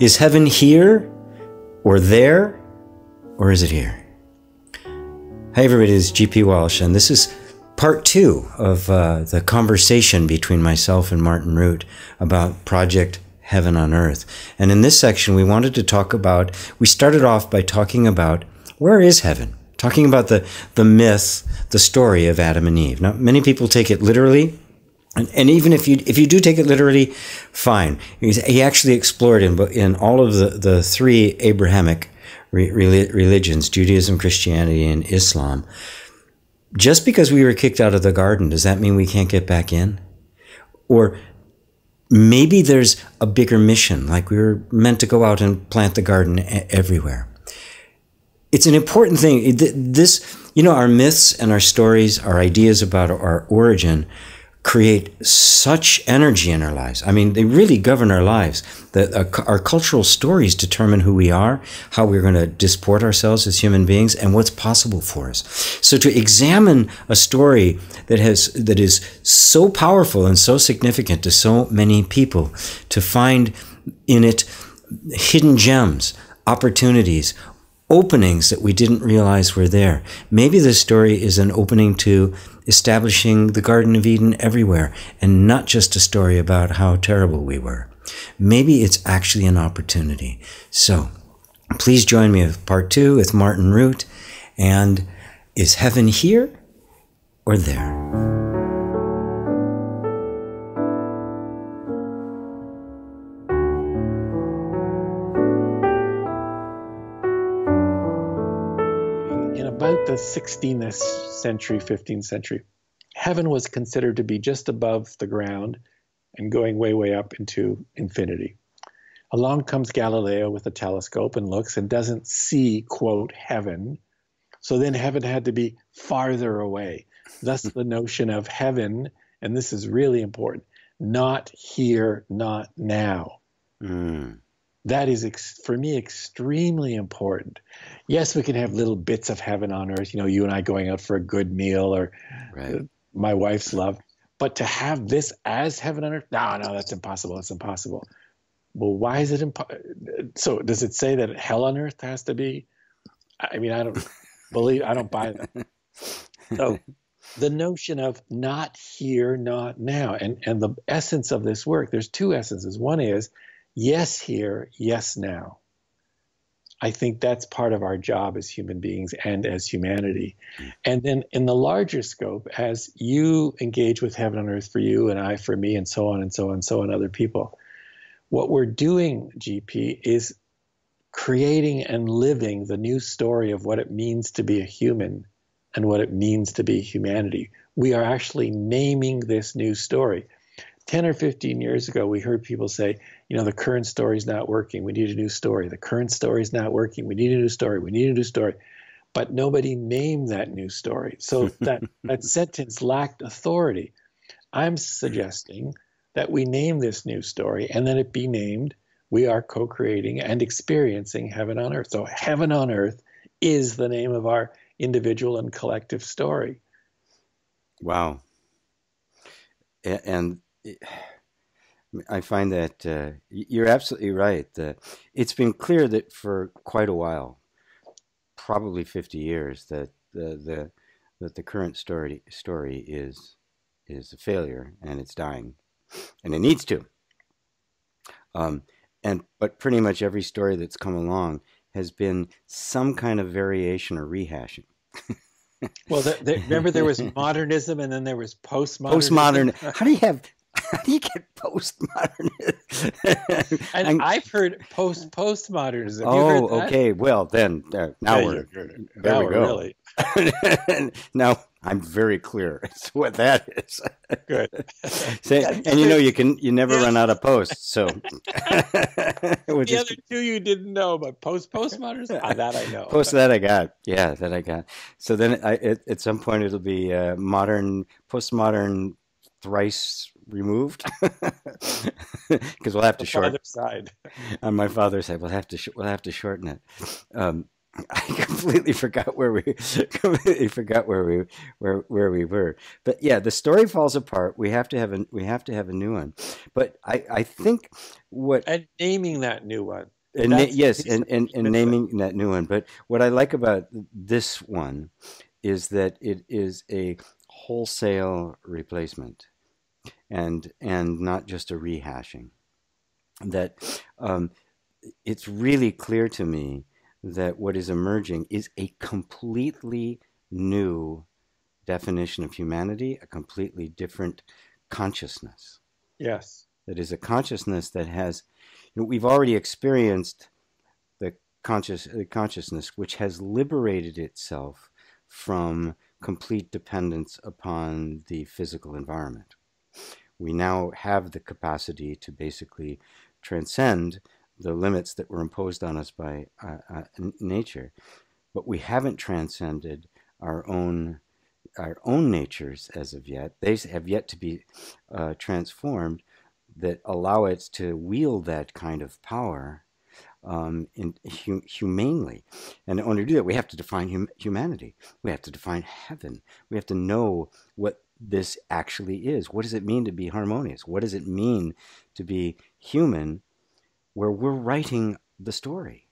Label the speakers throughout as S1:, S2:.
S1: Is heaven here or there, or is it here? Hi, everybody, it's GP Walsh, and this is part two of uh, the conversation between myself and Martin Rutte about Project Heaven on Earth. And in this section, we wanted to talk about, we started off by talking about where is heaven? Talking about the, the myth, the story of Adam and Eve. Now, many people take it literally, and, and, even if you if you do take it literally, fine. He actually explored in in all of the, the three Abrahamic re, religions, Judaism, Christianity, and Islam. Just because we were kicked out of the garden, does that mean we can't get back in? Or maybe there's a bigger mission, like we were meant to go out and plant the garden everywhere. It's an important thing. This, you know, our myths and our stories, our ideas about our origin create such energy in our lives. I mean, they really govern our lives. That uh, our cultural stories determine who we are, how we're going to disport ourselves as human beings, and what's possible for us. So to examine a story that has that is so powerful and so significant to so many people, to find in it hidden gems, opportunities, openings that we didn't realize were there. Maybe this story is an opening to establishing the Garden of Eden everywhere and not just a story about how terrible we were. Maybe it's actually an opportunity. So please join me with part two with Martin Rutte. And is heaven here or there?
S2: The 16th century, 15th century, heaven was considered to be just above the ground and going way, way up into infinity. Along comes Galileo with a telescope and looks and doesn't see, quote, heaven. So then heaven had to be farther away. Thus, the notion of heaven, and this is really important, not here, not now. Mm that is ex- for me extremely important. Yes, we can have little bits of heaven on earth, you know, you and I going out for a good meal or right. Uh, my wife's love, but to have this as heaven on earth, no, no, that's impossible. It's impossible. Well, why is it impossible? So does it say that hell on earth has to be? I mean, I don't believe, I don't buy that. So the notion of not here, not now, and and the essence of this work, there's two essences. One is yes here, yes now. I think that's part of our job as human beings and as humanity. And then in the larger scope, as you engage with heaven on earth for you and I for me and so on and so on and so on other people, what we're doing, GP, is creating and living the new story of what it means to be a human and what it means to be humanity. We are actually naming this new story. 10 or 15 years ago, we heard people say, you know, the current story is not working. We need a new story. The current story is not working. We need a new story. We need a new story. But nobody named that new story. So that, that sentence lacked authority. I'm suggesting that we name this new story and then it be named we are co creating and experiencing heaven on earth. So, heaven on earth is the name of our individual and collective story.
S1: Wow. And eh, I find that uh, you're absolutely right. Uh, it's been clear that for quite a while, probably 50 years, that the, the that the current story story is is a failure and it's dying, and it needs to. Um, and but pretty much every story that's come along has been some kind of variation or rehashing.
S2: well, the, the, remember there was modernism and then there was postmodernism.
S1: Postmodern. How do you have how do you get postmodernism?
S2: and I've heard post postmodernism.
S1: Oh, okay. Well, then uh, now yeah, we're there now we go. Really. now I'm very clear as to what that is.
S2: Good.
S1: Say, and you know you can you never run out of posts. So
S2: the is, other two you didn't know, but post postmodernism ah, that I know.
S1: Post that I got. Yeah, that I got. So then I, at, at some point it'll be uh, modern postmodern thrice removed because we'll have to shorten
S2: side
S1: on my father's side. We'll have to sh- we'll have to shorten it. Um, I completely forgot where we completely forgot where we where where we were. But yeah, the story falls apart. We have to have a we have to have a new one. But I I think what
S2: and naming that new one.
S1: And na- yes, and, and, and naming that new one. But what I like about this one is that it is a wholesale replacement and and not just a rehashing. That um, it's really clear to me that what is emerging is a completely new definition of humanity, a completely different consciousness.
S2: Yes.
S1: That is a consciousness that has, you know, we've already experienced the conscious the consciousness which has liberated itself from complete dependence upon the physical environment. We now have the capacity to basically transcend the limits that were imposed on us by uh, uh, nature, but we haven't transcended our own our own natures as of yet. They have yet to be uh, transformed that allow it to wield that kind of power um, in, hu- humanely. And in order to do that, we have to define hum- humanity. We have to define heaven. We have to know what this actually is. What does it mean to be harmonious? What does it mean to be human where we're writing the story,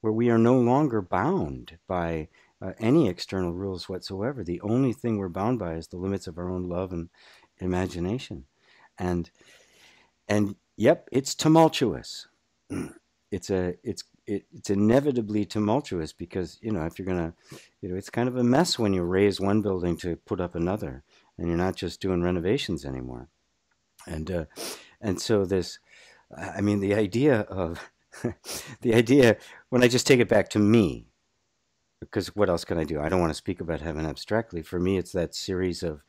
S1: where we are no longer bound by uh, any external rules whatsoever. The only thing we're bound by is the limits of our own love and imagination. And and yep, it's tumultuous. It's a it's it, it's inevitably tumultuous because you know if you're gonna you know it's kind of a mess when you raise one building to put up another and you're not just doing renovations anymore and uh, and so this I mean, the idea of the idea when I just take it back to me, because what else can I do? I don't want to speak about heaven abstractly. For me, it's that series of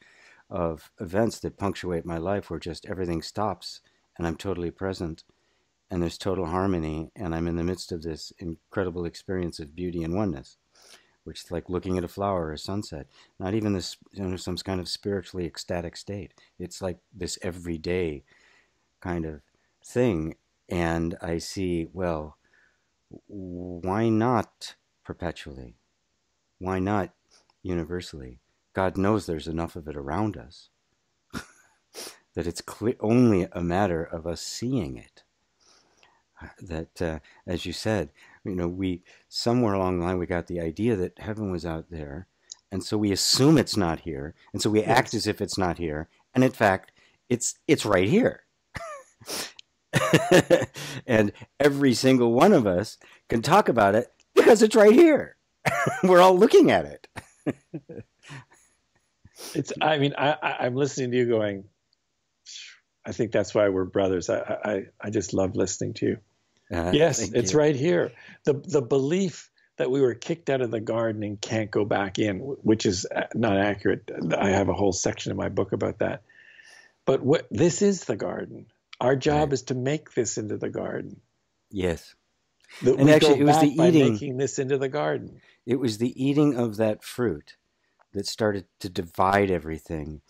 S1: of events that punctuate my life where just everything stops and I'm totally present and there's total harmony and I'm in the midst of this incredible experience of beauty and oneness, which is like looking at a flower or a sunset. Not even this, you know, some kind of spiritually ecstatic state. It's like this everyday kind of thing and I see, well, why not perpetually? Why not universally? God knows there's enough of it around us that it's only a matter of us seeing it. That, uh, as you said, you know, we somewhere along the line we got the idea that heaven was out there, and so we assume it's not here, and so we yes. act as if it's not here, and in fact, it's it's right here. and every single one of us can talk about it because it's right here. We're all looking at it.
S2: it's. I mean, I, I, am listening to you going. I think that's why we're brothers. I, I, I just love listening to you. Uh, yes, it's you. right here. The the belief that we were kicked out of the garden and can't go back in, which is not accurate. I have a whole section in my book about that. But what this is the garden. Our job right. is to make this into the garden.
S1: Yes.
S2: That and actually, it was the eating making this into the garden.
S1: It was the eating of that fruit that started to divide everything,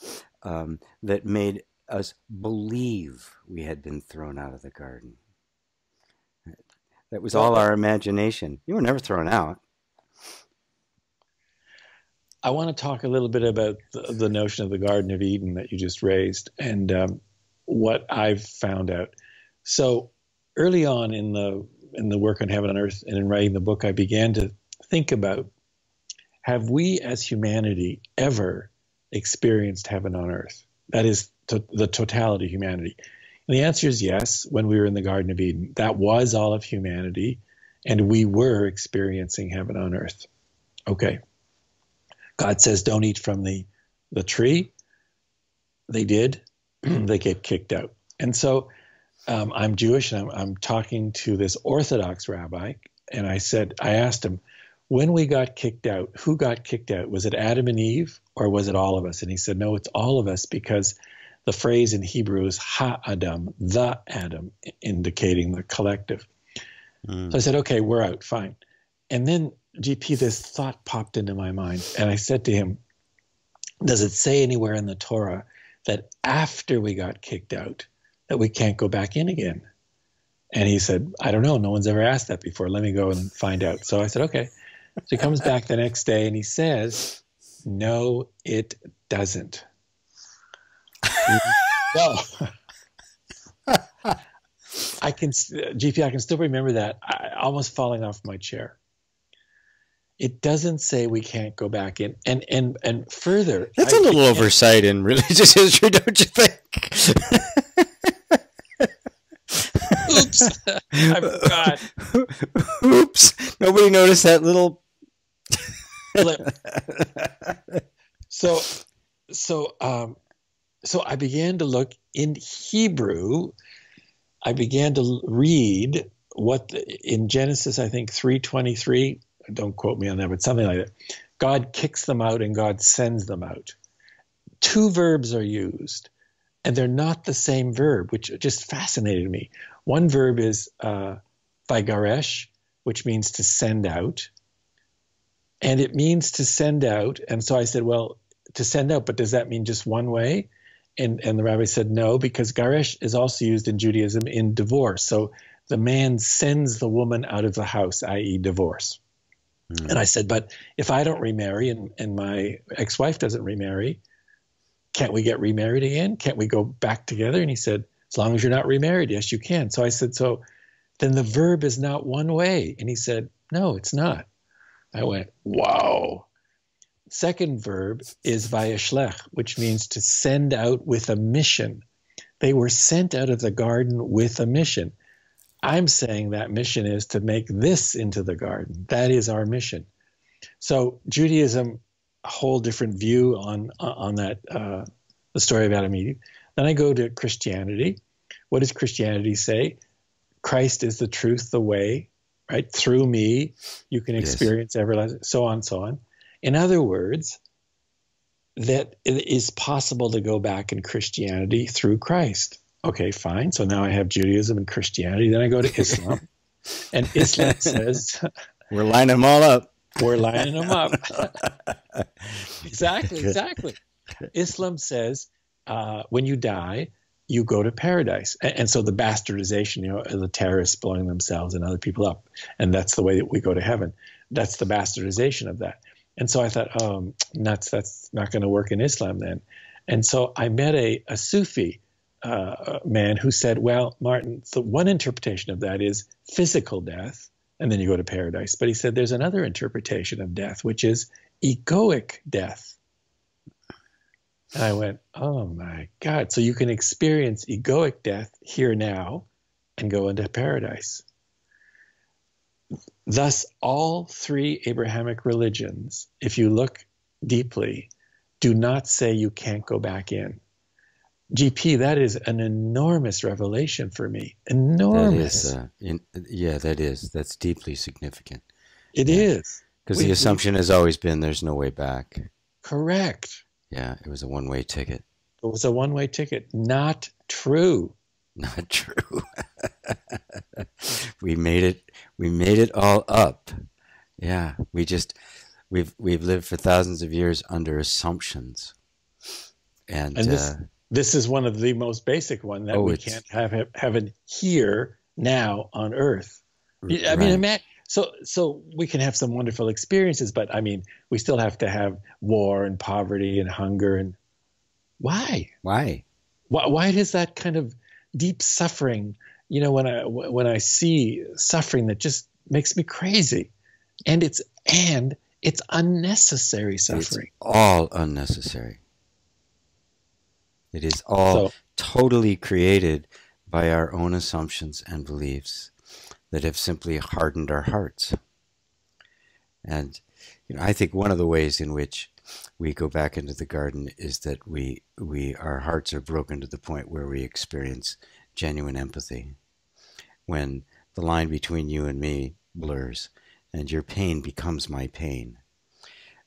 S1: um, that made us believe we had been thrown out of the garden. That was all our imagination. You were never thrown out.
S2: I want to talk a little bit about the, the notion of the Garden of Eden that you just raised. And um, what I've found out. So early on in the in the work on heaven and earth and in writing the book, I began to think about have we as humanity ever experienced heaven on earth? That is to, the totality of humanity. And the answer is yes, when we were in the Garden of Eden. That was all of humanity, and we were experiencing heaven on earth. Okay. God says, don't eat from the, the tree. They did. they get kicked out. And so um, I'm Jewish and I'm, I'm, talking to this Orthodox rabbi. And I said, I asked him, when we got kicked out, who got kicked out? Was it Adam and Eve or was it all of us? And he said, no, it's all of us because the phrase in Hebrew is ha Adam, the Adam, indicating the collective. Mm. So I said, okay, we're out, fine. And then, GP, this thought popped into my mind. And I said to him, does it say anywhere in the Torah that after we got kicked out, that we can't go back in again. And he said, I don't know. No one's ever asked that before. Let me go and find out. So I said, okay. So he comes back the next day and he says, no, it doesn't. No. I can, GP, I can still remember that. I, almost falling off my chair. It doesn't say we can't go back in, and and and further.
S1: That's I, a little oversight in religious history, don't you think?
S2: Oops, I forgot.
S1: Oops, nobody noticed that little
S2: so, so, um, so I began to look in Hebrew. I began to read what the, in Genesis, I think three twenty three. Don't quote me on that, but something like that. God kicks them out and God sends them out. Two verbs are used, and they're not the same verb, which just fascinated me. One verb is uh, which means to send out, and it means to send out. And so I said, well, to send out, but does that mean just one way? And and the rabbi said no, because garesh is also used in Judaism in divorce. So the man sends the woman out of the house, i.e., divorce. Mm. And I said, but if I don't remarry and, and my ex wife doesn't remarry, can't we get remarried again? Can't we go back together? And he said, as long as you're not remarried, yes, you can. So I said, so then the verb is not one way. And he said, no, it's not. I went, wow. Second verb is vayashlech, which means to send out with a mission. They were sent out of the garden with a mission. I'm saying that mission is to make this into the garden. That is our mission. So Judaism, a whole different view on on that uh, the story of Adam and Eve. Then I go to Christianity. What does Christianity say? Christ is the truth, the way, right? Through me, you can experience yes. everlasting, so on, so on. In other words, that it is possible to go back in Christianity through Christ. Okay, fine. So now I have Judaism and Christianity. Then I go to Islam. and Islam says,
S1: We're lining them all up.
S2: We're lining them up. exactly, exactly. Islam says uh, when you die, you go to paradise. And, and, so the bastardization, you know, the terrorists blowing themselves and other people up. And that's the way that we go to heaven. That's the bastardization of that. And so I thought, oh, nuts, that's not going to work in Islam then. And so I met a, a Sufi uh, man who said, well, Martin, the one interpretation of that is physical death, and then you go to paradise. But he said there's another interpretation of death, which is egoic death. And I went, oh my God. So you can experience egoic death here now and go into paradise. Thus, all three Abrahamic religions, if you look deeply, do not say you can't go back in. GP, that is an enormous revelation for me. Enormous.
S1: That is, uh, in, yeah, that is. That's deeply significant.
S2: It yeah. is
S1: Because the assumption we, has always been there's no way back.
S2: Correct.
S1: Yeah, it was a one way ticket.
S2: It was a one way ticket. Not true.
S1: Not true. we made it we made it all up. Yeah. We just we've we've lived for thousands of years under assumptions. And,
S2: and this, uh, this is one of the most basic one that oh, we can't have heaven here now on earth. I right. mean, imagine, so so we can have some wonderful experiences, but I mean, we still have to have war and poverty and hunger and why?
S1: Why?
S2: Why, why does that kind of deep suffering? You know, when I when I see suffering, that just makes me crazy, and it's and it's unnecessary suffering.
S1: It's all unnecessary. It is all so, totally created by our own assumptions and beliefs that have simply hardened our hearts. And you know, I think one of the ways in which we go back into the garden is that we we our hearts are broken to the point where we experience genuine empathy. When the line between you and me blurs and your pain becomes my pain.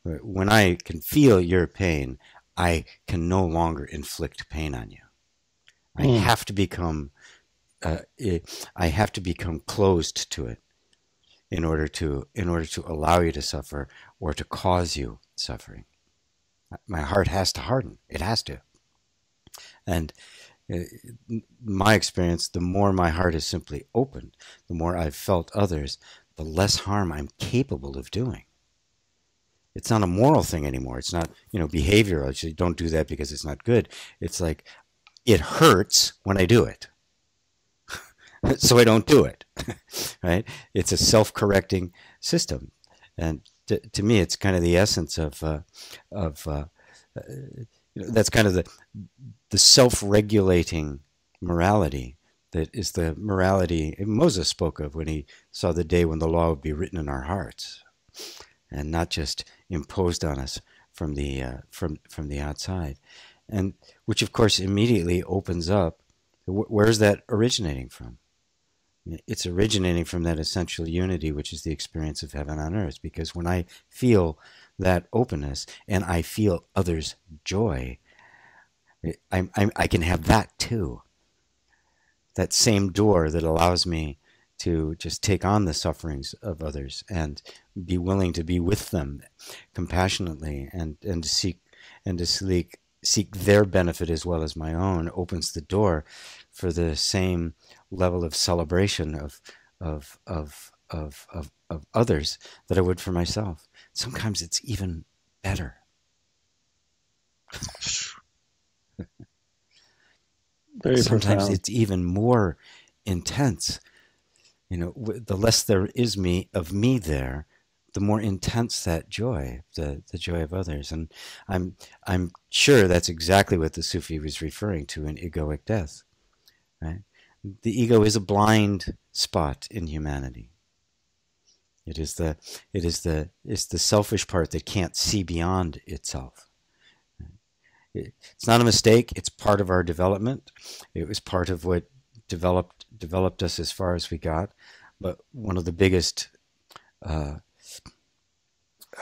S1: When I can feel your pain, I can no longer inflict pain on you. I mm. have to become, uh, I have to become closed to it in order to in order to allow you to suffer or to cause you suffering. My heart has to harden. It has to. And uh, my experience, the more my heart is simply opened, the more I've felt others, the less harm I'm capable of doing. It's not a moral thing anymore. It's not, you know, behavioral. You don't do that because it's not good. It's like it hurts when I do it. so I don't do it. right? It's a self-correcting system. And to, to, me, it's kind of the essence of, uh, of uh, you know, that's kind of the, the self-regulating morality that is the morality Moses spoke of when he saw the day when the law would be written in our hearts and not just imposed on us from the uh, from from the outside, and which of course immediately opens up. Where's that originating from? It's originating from that essential unity, which is the experience of heaven on earth. Because when I feel that openness and I feel others' joy, I, I, I can have that too. That same door that allows me to just take on the sufferings of others and be willing to be with them compassionately and, and to seek and to seek seek their benefit as well as my own opens the door for the same level of celebration of of of of of, of others that I would for myself. Sometimes it's even better.
S2: Very
S1: Sometimes
S2: profound.
S1: it's even more intense. You know, the less there is me of me there, the more intense that joy, the, the joy of others. And I'm I'm sure that's exactly what the Sufi was referring to in egoic death. Right? The ego is a blind spot in humanity. It is the it is the it's the selfish part that can't see beyond itself. It's not a mistake. It's part of our development. It was part of what developed developed us as far as we got. But one of the biggest uh,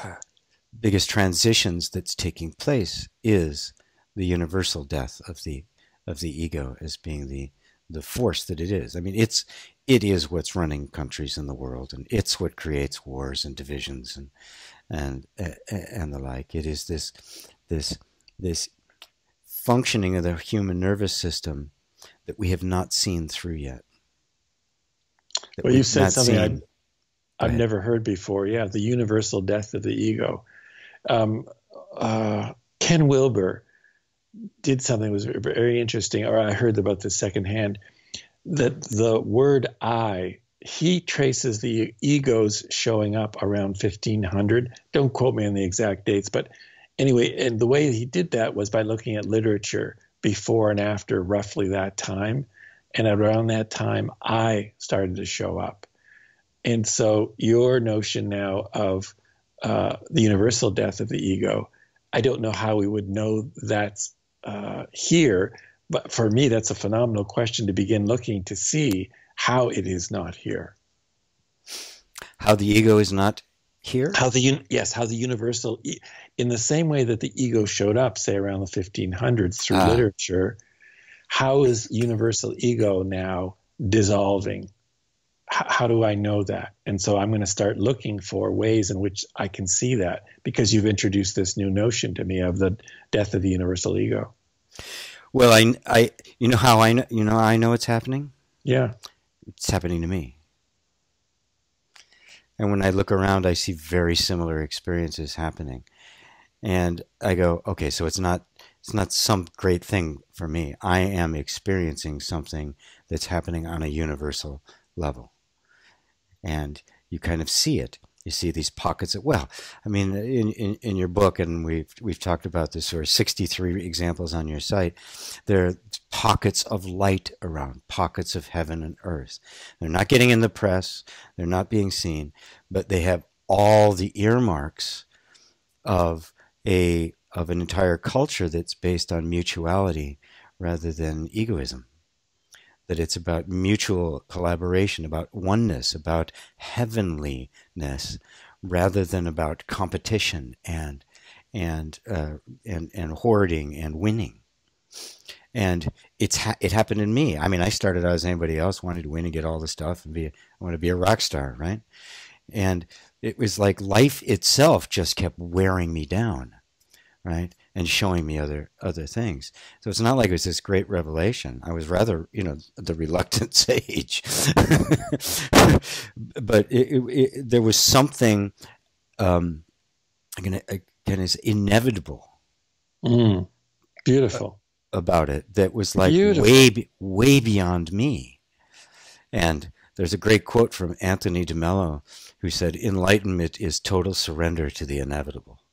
S1: biggest transitions that's taking place is the universal death of the of the ego as being the the force that it is. I mean, it's it is what's running countries in the world, and it's what creates wars and divisions and and and the like. It is this this this functioning of the human nervous system that we have not seen through yet.
S2: Well, you said something I've, never heard before. Yeah, the universal death of the ego. Um, uh, Ken Wilber did something that was very interesting, or I heard about this secondhand. That the word "I" he traces the egos showing up around 1500. Don't quote me on the exact dates, but anyway, and the way he did that was by looking at literature before and after roughly that time. And around that time, I started to show up. And so your notion now of uh, the universal death of the ego, I don't know how we would know that's uh, here, but for me, that's a phenomenal question to begin looking to see how it is not here.
S1: How the ego is not here?
S2: How the yes, how the universal, in the same way that the ego showed up, say around the 1500s through ah. literature, how is universal ego now dissolving? How do I know that? And so I'm going to start looking for ways in which I can see that because you've introduced this new notion to me of the death of the universal ego.
S1: Well, I, I, you know how I know, you know, I know it's happening.
S2: Yeah,
S1: it's happening to me. And when I look around, I see very similar experiences happening. And I go, okay, so it's not it's not some great thing for me. I am experiencing something that's happening on a universal level. And you kind of see it. You see these pockets of well i mean in, in, in, your book and we've we've talked about this or 63 examples on your site there are pockets of light around pockets of heaven and earth. They're not getting in the press they're not being seen but they have all the earmarks of a of an entire culture that's based on mutuality rather than egoism that it's about mutual collaboration, about oneness, about heavenliness, rather than about competition and and uh, and and hoarding and winning. And it's ha- it happened in me. I mean, I started out as anybody else, wanted to win and get all the stuff and be. I want to be a rock star, right? And it was like life itself just kept wearing me down, right? And showing me other other things. So it's not like it was this great revelation. I was rather, you know, the reluctant sage, but it, it, it, there was something um, again, again is inevitable.
S2: Mm, beautiful
S1: about it that was like beautiful. way way beyond me. And there's a great quote from Anthony de Mello who said, "Enlightenment is total surrender to the inevitable."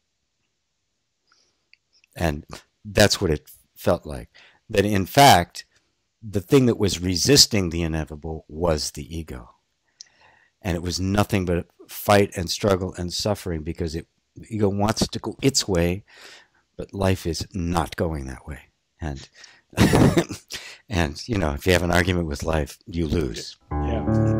S1: And that's what it felt like. That in fact, the thing that was resisting the inevitable was the ego. And it was nothing but a fight and struggle and suffering because it, the ego wants to go its way, but life is not going that way. And and you know, if you have an argument with life, you lose.
S2: Yeah.